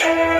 Yeah.